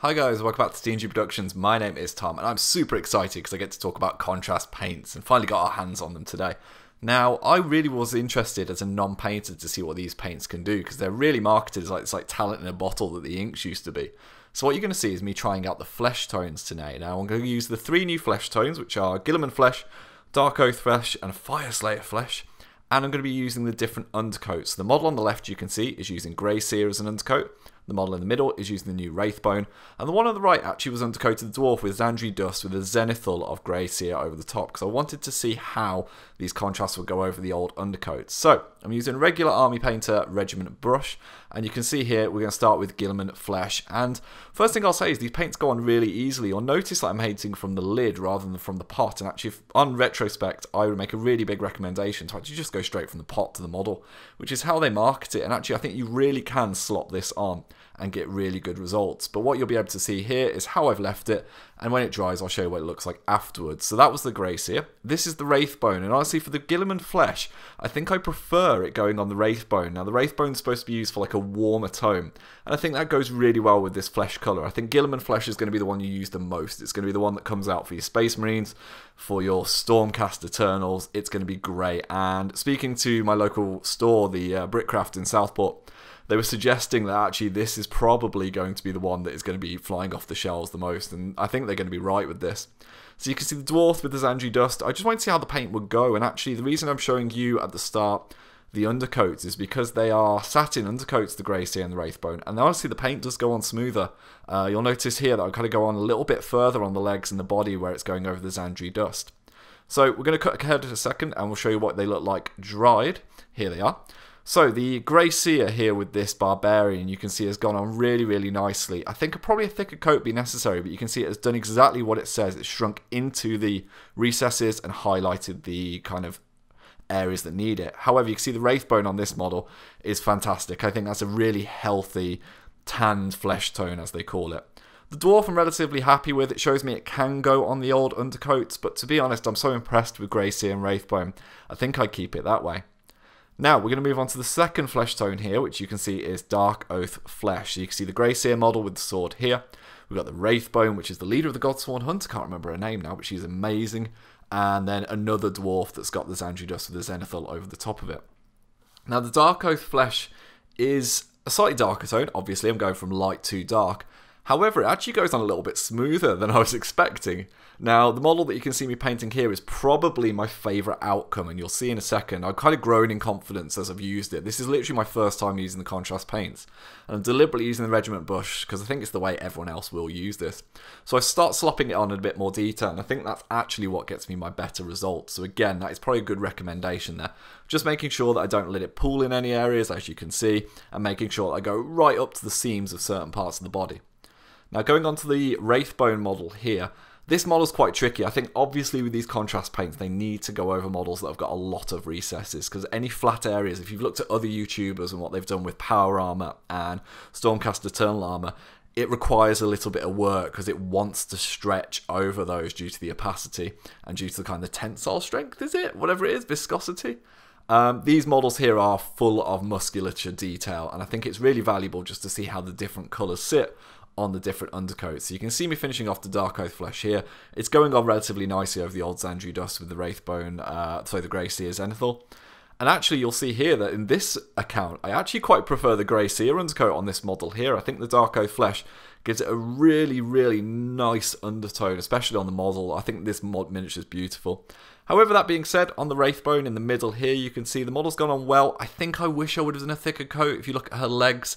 Hi guys, welcome back to TNG Productions. My name is Tom and I'm super excited because I get to talk about contrast paints and finally got our hands on them today. Now, I really was interested as a non-painter to see what these paints can do because they're really marketed as like it's like talent in a bottle that the inks used to be. So what you're going to see is me trying out the flesh tones today. Now I'm going to use the three new flesh tones which are Guilliman Flesh, Darkoath Flesh and Fyreslayer Flesh and I'm going to be using the different undercoats. The model on the left you can see is using Grey Seer as an undercoat. The model in the middle is using the new Wraithbone, and the one on the right actually was undercoated the dwarf with Zandri Dust with a Zenithal of Grey Seer over the top, because I wanted to see how these contrasts would go over the old undercoats. So, I'm using regular Army Painter Regiment brush, and you can see here we're going to start with Guilliman Flesh, and first thing I'll say is these paints go on really easily. You'll notice that I'm painting from the lid rather than from the pot, and actually on retrospect I would make a really big recommendation to actually just go straight from the pot to the model, which is how they market it, and actually I think you really can slop this on and get really good results. But what you'll be able to see here is how I've left it, and when it dries, I'll show you what it looks like afterwards. So that was the Grey Seer. This is the Wraithbone, and honestly, for the Guilliman Flesh, I think I prefer it going on the Wraithbone. Now, the Wraithbone is supposed to be used for like a warmer tone, and I think that goes really well with this flesh colour. I think Guilliman Flesh is going to be the one you use the most. It's going to be the one that comes out for your Space Marines, for your Stormcast Eternals. It's going to be great. And speaking to my local store, the uh, Brickcraft in Southport, they were suggesting that actually this is probably going to be the one that is going to be flying off the shelves the most, and I think they're going to be right with this. So you can see the Dwarf with the Zandri Dust. I just want to see how the paint would go, and actually the reason I'm showing you at the start the undercoats is because they are satin undercoats, the Grey Seer and the Wraithbone, and honestly the paint does go on smoother. Uh, you'll notice here that I kind of go on a little bit further on the legs and the body where it's going over the Zandri Dust. So we're going to cut ahead in a second and we'll show you what they look like dried. Here they are. So the Grey Seer here with this Barbarian, you can see has gone on really, really nicely. I think probably a thicker coat be necessary, but you can see it has done exactly what it says. It's shrunk into the recesses and highlighted the kind of areas that need it. However, you can see the Wraithbone on this model is fantastic. I think that's a really healthy tanned flesh tone, as they call it. The Dwarf I'm relatively happy with. It shows me it can go on the old undercoats, but to be honest, I'm so impressed with Seer and Wraithbone, I think I'd keep it that way. Now, we're going to move on to the second flesh tone here, which you can see is Darkoath Flesh. So you can see the Grey Seer model with the sword here. We've got the Wraithbone, which is the leader of the Godsworn Hunt. I can't remember her name now, but she's amazing. And then another dwarf that's got the Zandri Dust with the Zenithal over the top of it. Now, the Darkoath Flesh is a slightly darker tone. Obviously, I'm going from light to dark. However, it actually goes on a little bit smoother than I was expecting. Now, the model that you can see me painting here is probably my favourite outcome, and you'll see in a second. I've kind of grown in confidence as I've used it. This is literally my first time using the contrast paints, and I'm deliberately using the Regiment Brush because I think it's the way everyone else will use this. So I start slopping it on in a bit more detail, and I think that's actually what gets me my better results. So again, that is probably a good recommendation there. Just making sure that I don't let it pool in any areas, as you can see, and making sure that I go right up to the seams of certain parts of the body. Now going on to the Wraithbone model here, this model's quite tricky. I think obviously with these contrast paints, they need to go over models that have got a lot of recesses because any flat areas, if you've looked at other YouTubers and what they've done with Power Armor and Stormcast Eternal Armor, it requires a little bit of work because it wants to stretch over those due to the opacity and due to the kind of tensile strength, is it? Whatever it is, viscosity. Um, these models here are full of musculature detail, and I think it's really valuable just to see how the different colours sit on the different undercoats. So you can see me finishing off the Darkoath Flesh here. It's going on relatively nicely over the old Zandri Dust with the Wraithbone, uh, sorry, the Grey Seer Zenithal. And actually, you'll see here that in this account, I actually quite prefer the Grey Seer undercoat on this model here. I think the Darkoath Flesh gives it a really, really nice undertone, especially on the model. I think this mod miniature is beautiful. However, that being said, on the Wraithbone in the middle here, you can see the model's gone on well. I think I wish I would have done a thicker coat. If you look at her legs,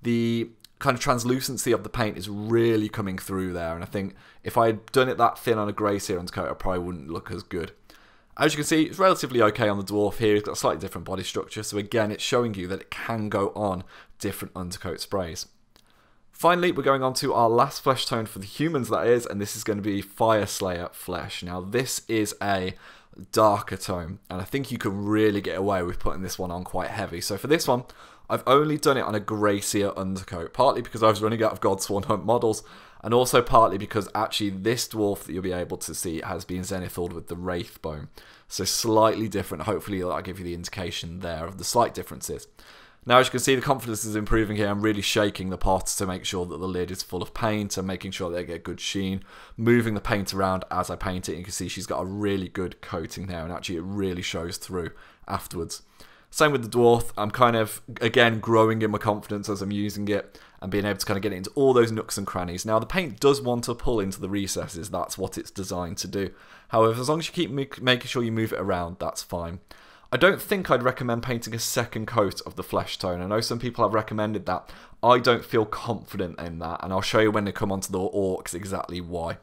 the kind of translucency of the paint is really coming through there. And I think if I had done it that thin on a grey seer coat, it probably wouldn't look as good. As you can see, it's relatively okay on the Dwarf here. It's got a slightly different body structure. So again, it's showing you that it can go on different undercoat sprays. Finally, we're going on to our last flesh tone for the humans, that is, and this is going to be Fyreslayer Flesh. Now, this is a darker tone, and I think you can really get away with putting this one on quite heavy. So for this one, I've only done it on a Grey Seer undercoat, partly because I was running out of Godsworn Hunt models, and also partly because actually this dwarf that you'll be able to see has been zenithal with the Wraithbone. So slightly different, hopefully that'll give you the indication there of the slight differences. Now, as you can see, the confidence is improving here. I'm really shaking the pot to make sure that the lid is full of paint and making sure they get good sheen. Moving the paint around as I paint it. You can see she's got a really good coating there and actually it really shows through afterwards. Same with the dwarf. I'm kind of, again, growing in my confidence as I'm using it and being able to kind of get into all those nooks and crannies. Now, the paint does want to pull into the recesses. That's what it's designed to do. However, as long as you keep making sure you move it around, that's fine. I don't think I'd recommend painting a second coat of the flesh tone. I know some people have recommended that. I don't feel confident in that, and I'll show you when they come onto the orcs exactly why.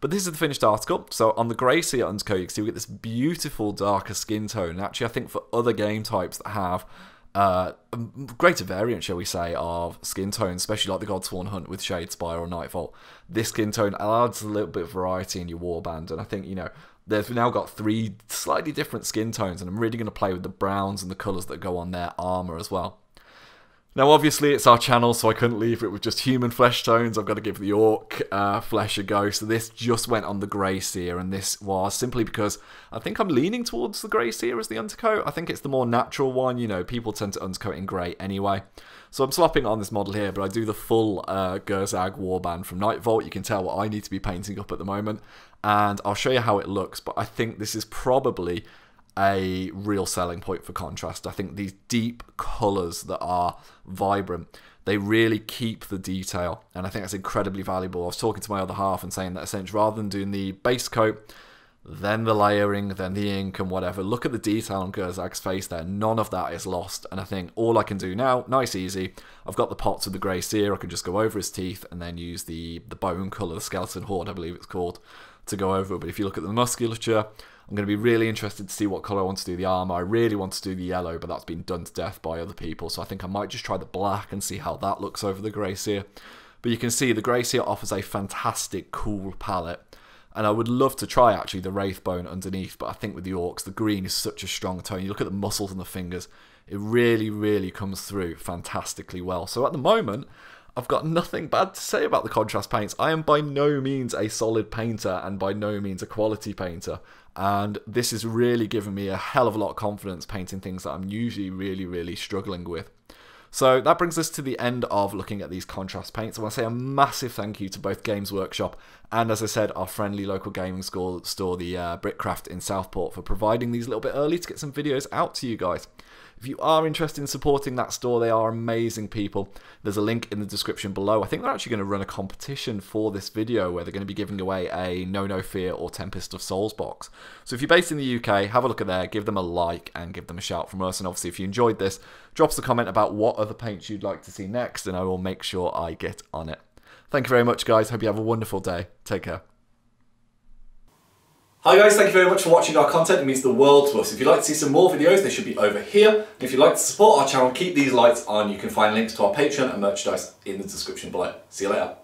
But this is the finished article. So on the grey seer undercoat, you can see we get this beautiful darker skin tone. And actually, I think for other game types that have uh, greater variant, shall we say, of skin tones, especially like the Godsworn Hunt with Shade Shadespire or Nightvault, this skin tone adds a little bit of variety in your warband. And I think, you know, they've now got three slightly different skin tones, and I'm really going to play with the browns and the colours that go on their armour as well. Now, obviously, it's our channel, so I couldn't leave it with just human flesh tones. I've got to give the orc uh, flesh a go. So this just went on the grey seer, and this was simply because I think I'm leaning towards the grey seer as the undercoat. I think it's the more natural one. You know, people tend to undercoat in grey anyway. So I'm slopping on this model here, but I do the full uh, Gurzag warband from Nightvault. You can tell what I need to be painting up at the moment, and I'll show you how it looks. But I think this is probably a real selling point for contrast. I think these deep colours that are vibrant, they really keep the detail, and I think that's incredibly valuable. I was talking to my other half and saying that essentially rather than doing the base coat, then the layering, then the ink and whatever. Look at the detail on Gurzag's face there. None of that is lost. And I think all I can do now, nice easy, I've got the pots of the grey seer. I can just go over his teeth and then use the, the bone colour, the skeleton horde, I believe it's called, to go over. But if you look at the musculature, I'm going to be really interested to see what colour I want to do the armour. I really want to do the yellow, but that's been done to death by other people. So I think I might just try the black and see how that looks over the grey seer. But you can see the grey seer offers a fantastic cool palette and I would love to try actually the Wraithbone underneath, but I think with the Orcs, the green is such a strong tone. You look at the muscles and the fingers, it really, really comes through fantastically well. So at the moment, I've got nothing bad to say about the contrast paints. I am by no means a solid painter and by no means a quality painter. And this has really given me a hell of a lot of confidence painting things that I'm usually really, really struggling with. So that brings us to the end of looking at these contrast paints. I want to say a massive thank you to both Games Workshop and, as I said, our friendly local gaming store, store the uh, Brickcraft in Southport, for providing these a little bit early to get some videos out to you guys. If you are interested in supporting that store, they are amazing people. There's a link in the description below. I think they're actually going to run a competition for this video where they're going to be giving away a Know No Fear or Tempest of Souls box. So if you're based in the UK, have a look at there, give them a like and give them a shout from us. And obviously, if you enjoyed this, drop us a comment about what other paints you'd like to see next, and I will make sure I get on it. Thank you very much, guys. Hope you have a wonderful day. Take care. Hi guys, thank you very much for watching our content. It means the world to us. If you'd like to see some more videos, they should be over here. And if you'd like to support our channel, keep these lights on. You can find links to our Patreon and merchandise in the description below. See you later.